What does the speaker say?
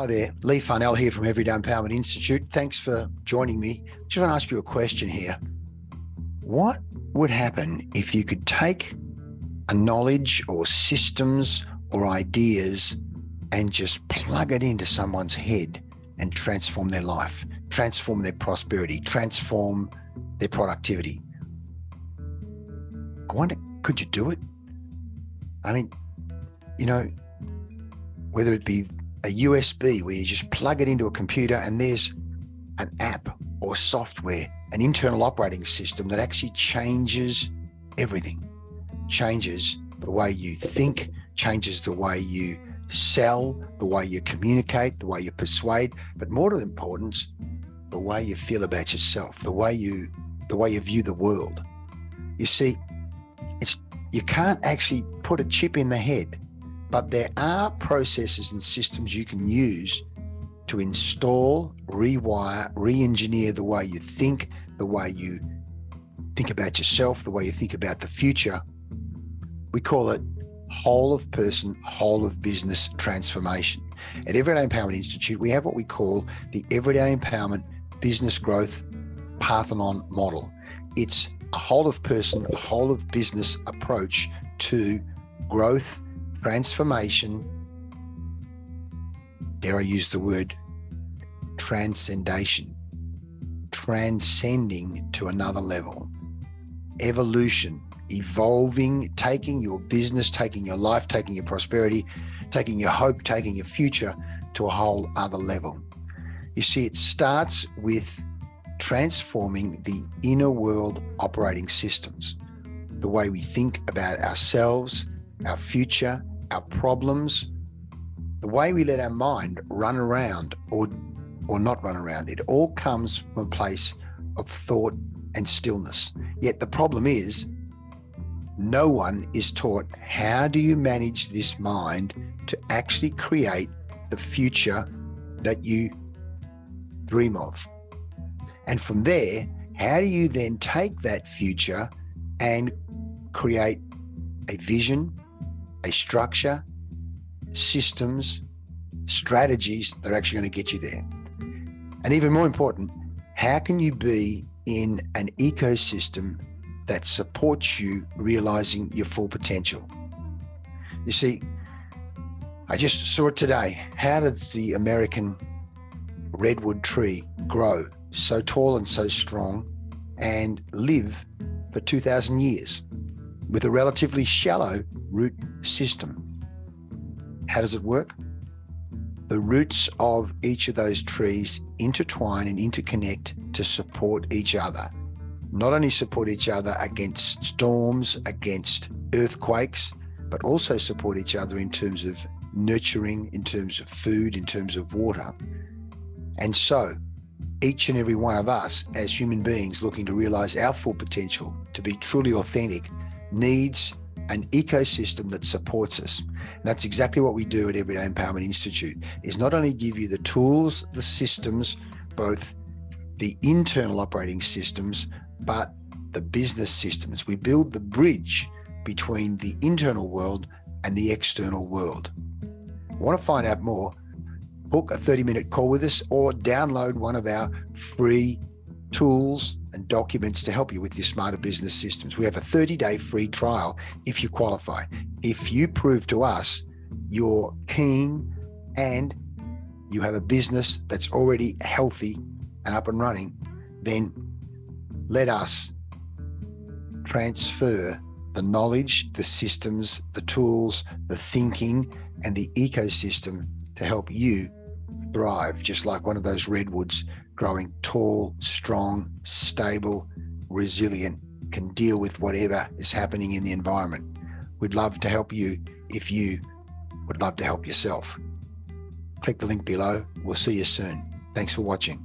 Hi there, Leigh Farnell here from Everyday Empowerment Institute. Thanks for joining me. Just want to ask you a question here. What would happen if you could take a knowledge or systems or ideas and just plug it into someone's head and transform their life, transform their prosperity, transform their productivity? I wonder, could you do it? I mean, you know, whether it be a USB where you just plug it into a computer and there's an app or software, an internal operating system that actually changes everything, changes the way you think, changes the way you sell, the way you communicate, the way you persuade, but more to the importance, the way you feel about yourself, the way you the way you view the world. You see, it's you can't actually put a chip in the head but there are processes and systems you can use to install, rewire, re engineer the way you think, the way you think about yourself, the way you think about the future. We call it whole of person, whole of business transformation. At Everyday Empowerment Institute, we have what we call the Everyday Empowerment Business Growth Parthenon model. It's a whole of person, whole of business approach to growth transformation, dare I use the word transcendation, transcending to another level, evolution, evolving, taking your business, taking your life, taking your prosperity, taking your hope, taking your future to a whole other level. You see, it starts with transforming the inner world operating systems, the way we think about ourselves, our future, our problems, the way we let our mind run around or or not run around, it all comes from a place of thought and stillness. Yet the problem is no one is taught how do you manage this mind to actually create the future that you dream of. And from there, how do you then take that future and create a vision, a structure, systems, strategies that are actually going to get you there. And even more important, how can you be in an ecosystem that supports you realizing your full potential? You see, I just saw it today. How does the American redwood tree grow so tall and so strong and live for 2,000 years with a relatively shallow root system. How does it work? The roots of each of those trees intertwine and interconnect to support each other. Not only support each other against storms, against earthquakes, but also support each other in terms of nurturing, in terms of food, in terms of water. And so, each and every one of us as human beings looking to realize our full potential, to be truly authentic, needs an ecosystem that supports us. And that's exactly what we do at Everyday Empowerment Institute is not only give you the tools, the systems, both the internal operating systems, but the business systems. We build the bridge between the internal world and the external world. Want to find out more? Book a 30 minute call with us or download one of our free tools and documents to help you with your smarter business systems. We have a 30 day free trial if you qualify. If you prove to us you're keen and you have a business that's already healthy and up and running, then let us transfer the knowledge, the systems, the tools, the thinking, and the ecosystem to help you thrive, just like one of those redwoods growing tall, strong, stable, resilient, can deal with whatever is happening in the environment. We'd love to help you if you would love to help yourself. Click the link below. We'll see you soon. Thanks for watching.